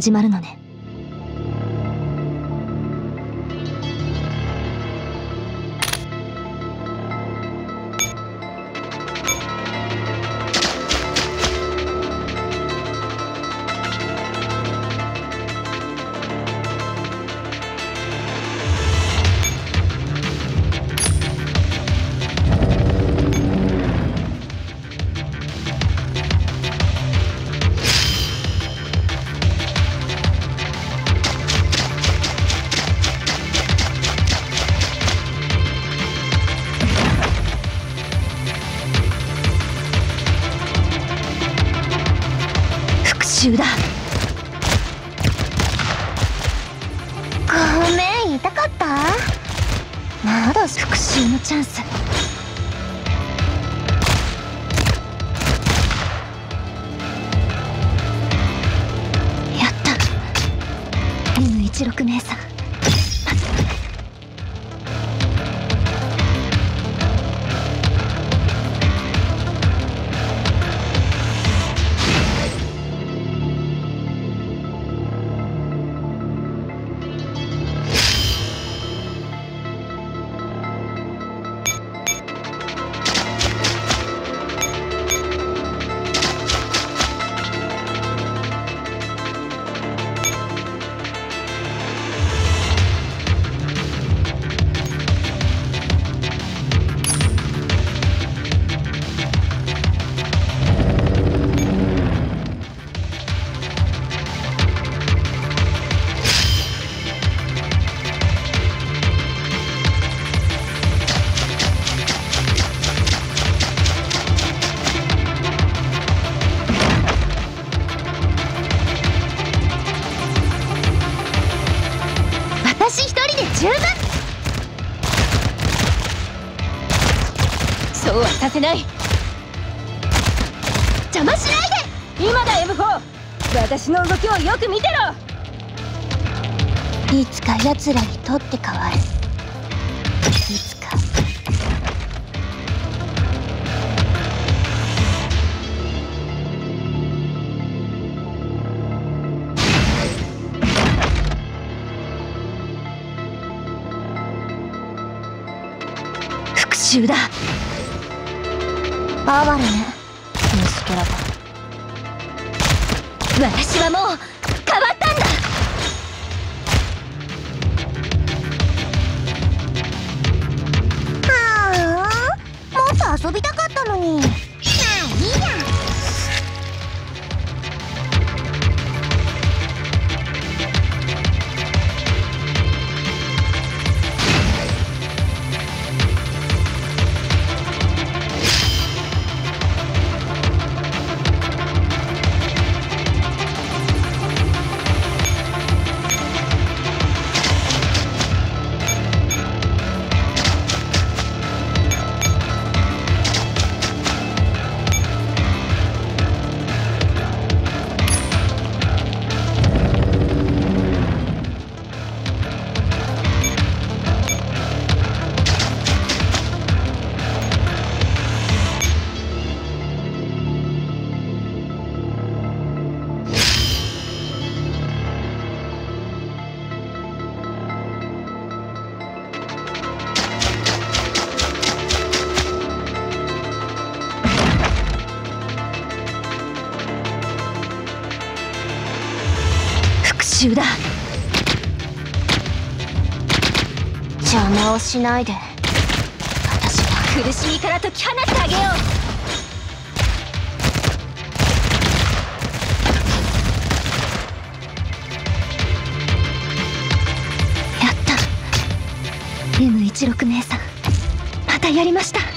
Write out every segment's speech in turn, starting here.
始まるのね。させない。邪魔しないで。今だ M4 私の動きをよく見てろ。いつか奴らに取って代わる。いつか。復讐だ哀れね。虫キャラが私はもう変わったんだ。はあもっと遊びたかったのに。復讐だ邪魔をしないで。私は苦しみから解き放ってあげよう。やった。M16 名さんまたやりました。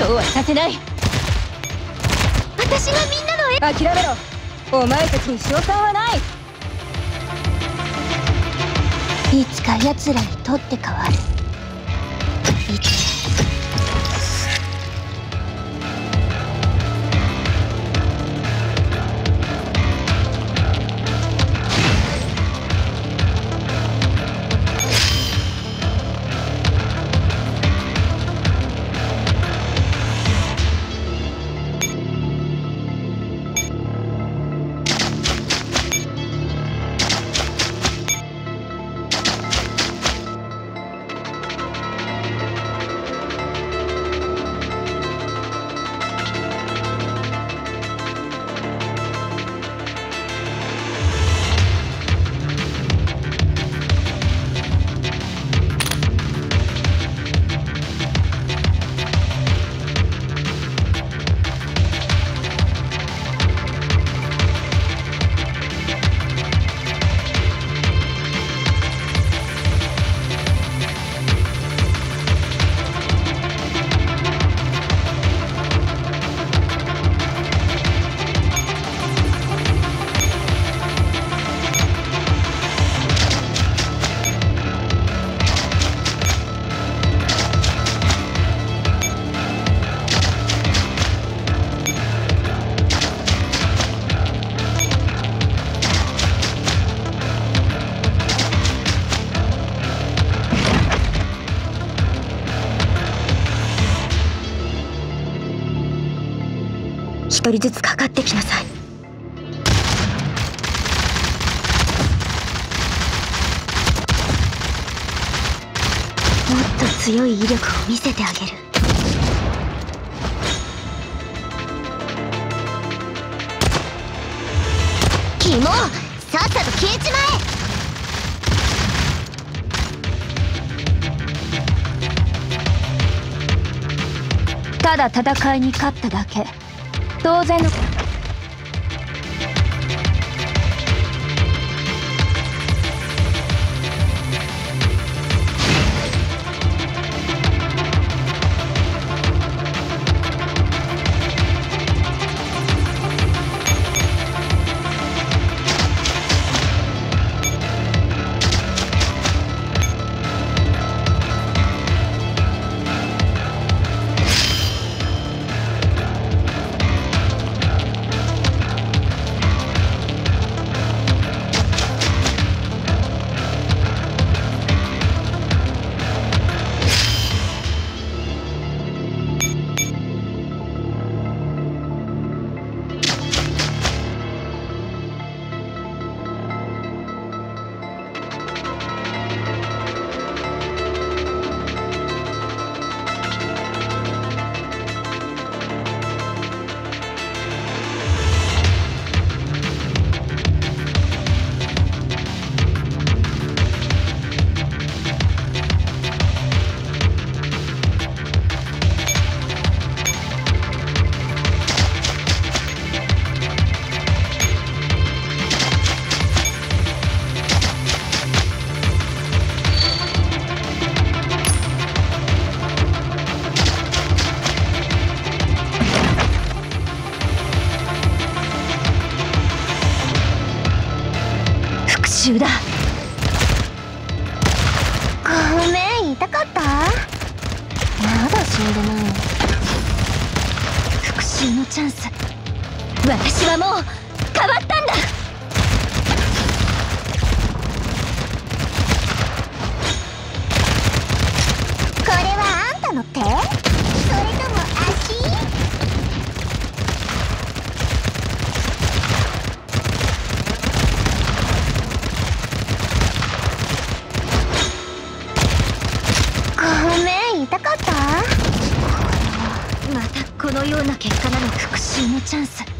そうはさせない。私がみんなの絵。諦めろ。お前たちに賞賛はない。いつか奴らにとって変わる。いつ一人ずつかかってきなさい。もっと強い威力を見せてあげる。肝さっさと消えちまただ戦いに勝っただけ当然のうな結果なの。復讐のチャンス。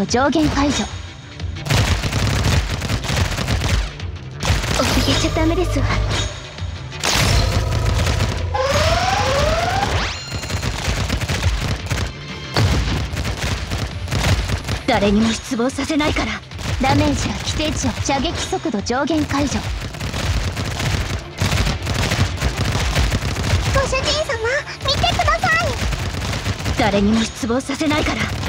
度上限解除。おびえちゃダメですわ。誰にも失望させないから。ダメージは規定値を射撃速度上限解除。ご主人様見てください。誰にも失望させないから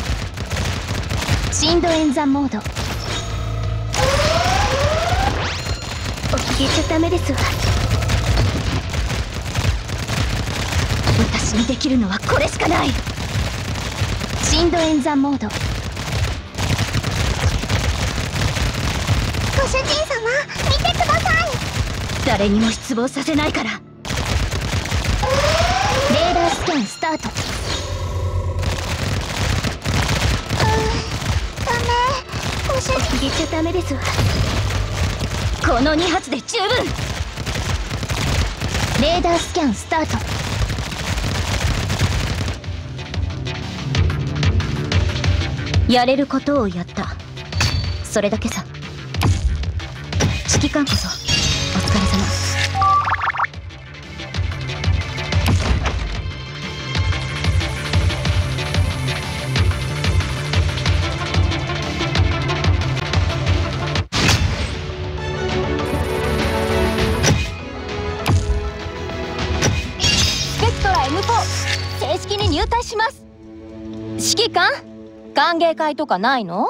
深度演算モード。おびえちゃダメですわ。私にできるのはこれしかない。深度演算モード。ご主人様見てください。誰にも失望させないから。レーダースキャンスタートダメご主人入れちゃダメですわ。この2発で十分。レーダースキャンスタート。やれることをやった。それだけさ。指揮官こそお疲れ様。芸会とかないの？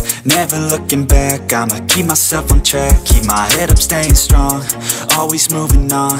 Never looking back, I'ma keep myself on track Keep my head up, staying strong, always moving on